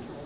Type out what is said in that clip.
진짜?